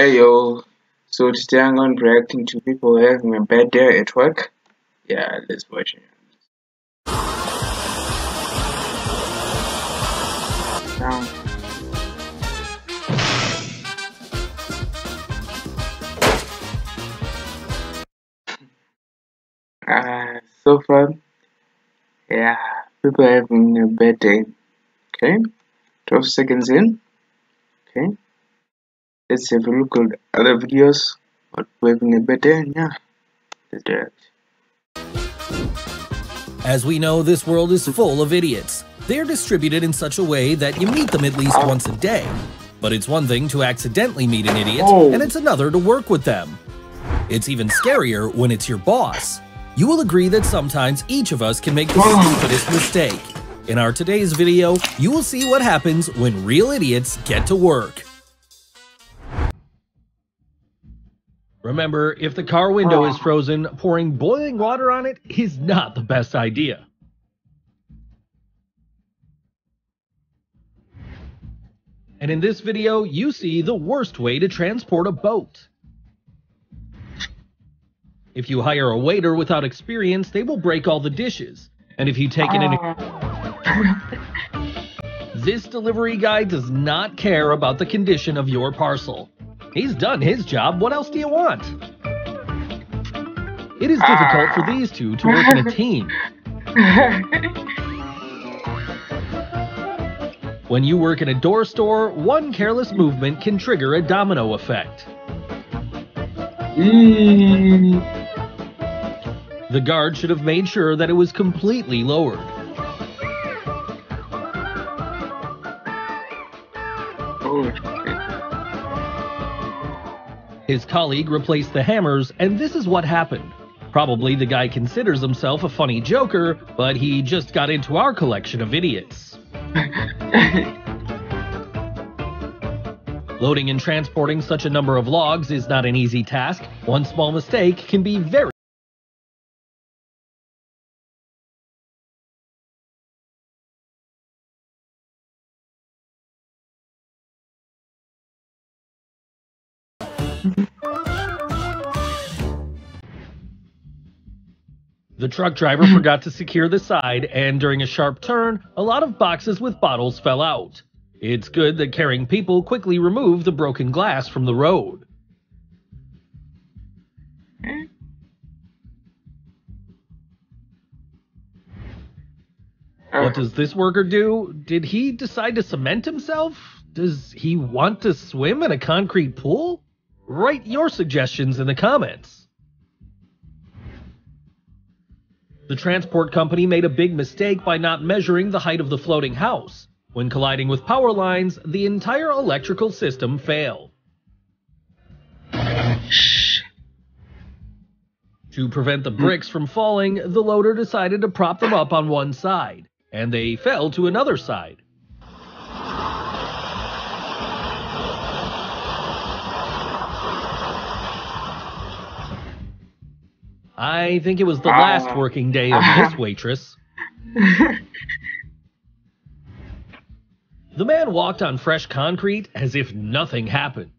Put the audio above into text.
Hey yo, so today I'm going to be reacting to people having a bad day at work. Yeah, let's watch it. Now, uh, so far, yeah, people having a bad day. Okay, 12 seconds in. Okay let's have a look at other videos. But having a better yeah. As we know this world is full of idiots. They're distributed in such a way that you meet them at least once a day. But it's one thing to accidentally meet an idiot oh. and it's another to work with them. It's even scarier when it's your boss. You will agree that sometimes each of us can make the oh. stupidest mistake. In our today's video you will see what happens when real idiots get to work Remember, if the car window is ah. frozen, pouring boiling water on it is not the best idea. And in this video, you see the worst way to transport a boat. If you hire a waiter without experience, they will break all the dishes. And if you take it in... Ah. this delivery guy does not care about the condition of your parcel. He's done his job. What else do you want? It is difficult for these two to work in a team. When you work in a door store, one careless movement can trigger a domino effect. The guard should have made sure that it was completely lowered. Oh, His colleague replaced the hammers, and this is what happened. Probably the guy considers himself a funny joker, but he just got into our collection of idiots. Loading and transporting such a number of logs is not an easy task. One small mistake can be very The truck driver forgot to secure the side, and during a sharp turn, a lot of boxes with bottles fell out. It's good that caring people quickly removed the broken glass from the road. What does this worker do? Did he decide to cement himself? Does he want to swim in a concrete pool? Write your suggestions in the comments. The transport company made a big mistake by not measuring the height of the floating house. When colliding with power lines, the entire electrical system failed. To prevent the bricks from falling, the loader decided to prop them up on one side, and they fell to another side. I think it was the last uh, working day of this waitress. the man walked on fresh concrete as if nothing happened.